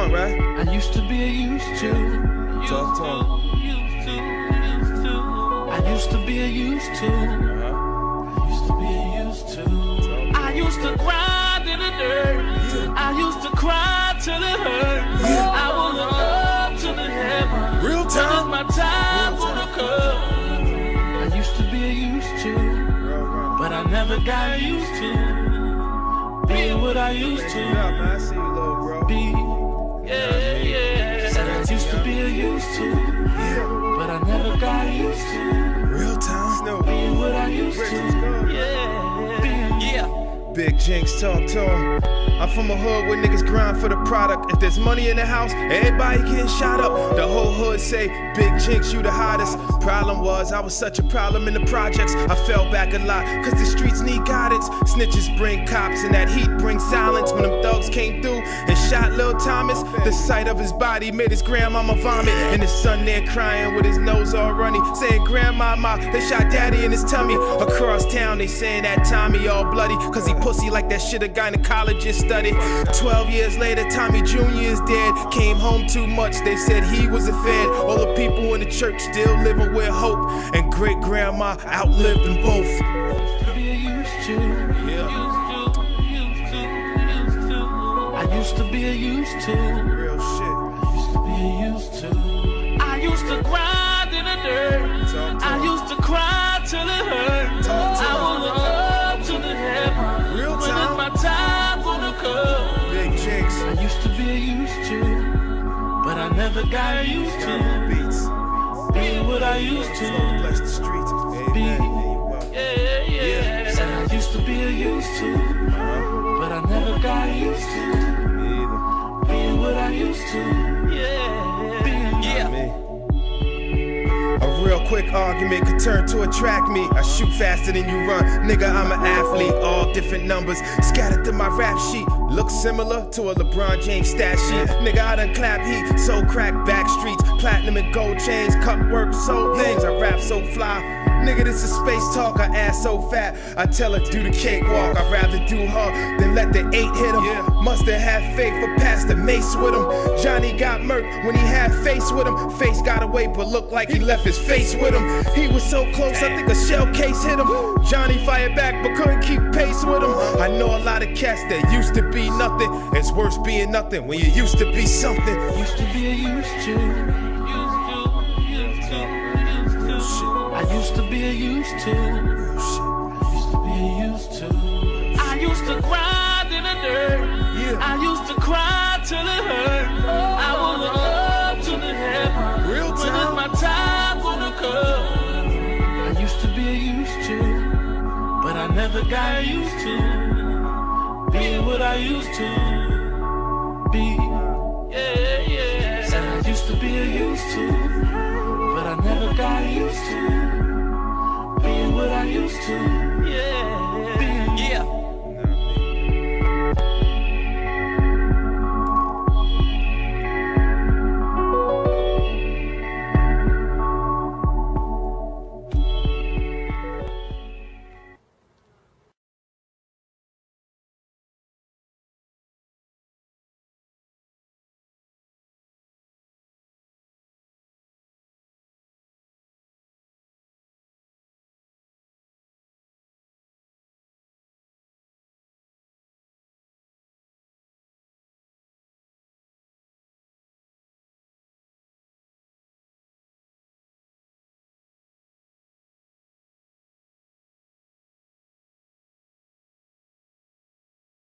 young, right? I used to be a used to. Talk him. Used to, used to. I used to be a used to. Uh-huh. I used to be a used to. I used to grind in the dirt. I used to cry till it hurt. I will look up to the heaven. Real When time. my time gonna come. I used to be a used to, but I never got used to being what I used to up, man? I see you, little bro. be. Yeah, yeah. Said I used to be used to, but I never got used to Real time. Snoop. being what I used to. Yeah, yeah. Big Jinx, talk to him. I'm from a hood where niggas grind for the product. If there's money in the house, everybody getting shot up. The whole hood say, Big Jinx, you the hottest. Problem was, I was such a problem in the projects. I fell back a lot, cause the streets need guidance. Snitches bring cops, and that heat brings silence. When them thugs came through and shot Lil Thomas, the sight of his body made his grandmama vomit. And his son there crying with his nose all runny, saying, Grandmama, they shot daddy in his tummy. Across town, they saying that Tommy all bloody, cause he pussy like that shit a gynecologist studied. 12 years later, Tommy Jr. is dead. Came home too much, they said he was a fed. All the people in the church still living with hope. And great grandma outlived them both. Used to be a used to. Used to, used to, used to. I used to be a used to. Real shit. I used to be a used to. I used to grind in the dirt. I used to cry till it hurt. I will look up to the heaven. Real when time. it's my time gonna come. Big Jinx. I used to be a used to, never got used to Beats. being what I used to. bless the streets. Be- Yeah. Yeah, yeah. Said I used to be a used to, Uh-huh. but I never got used to being what I used to. Quick argument could turn to a track meet. I shoot faster than you run. Nigga, I'm an athlete. All different numbers scattered through my rap sheet. Look similar to a LeBron James stat sheet. Nigga, I done clap heat. So crack back streets. Platinum and gold chains. Cut work, sold things. I rap so fly. Nigga, this is space talk. I ass so fat. I tell her do the cakewalk. I'd rather do her than let the eight hit him. Yeah. Must've had faith for Pastor Mase with him. Johnny got murked when he had face with him. Face got away, but looked like he left his face with him. He was so close, I think a shell case hit him. Johnny fired back, but couldn't keep pace with him. I know a lot of cats that used to be nothing. It's worse being nothing when you used to be something. Used to be a used to. Used to, used to be used to. I used to be used to. I used to grind in the dirt. Yeah. I used to cry till it hurt. I will look up to the heaven. Real When time. is my time gonna come? I used to be used to, but I never got used to being what I used to be. Yeah, yeah. Said I used to be used to, but I never got used to being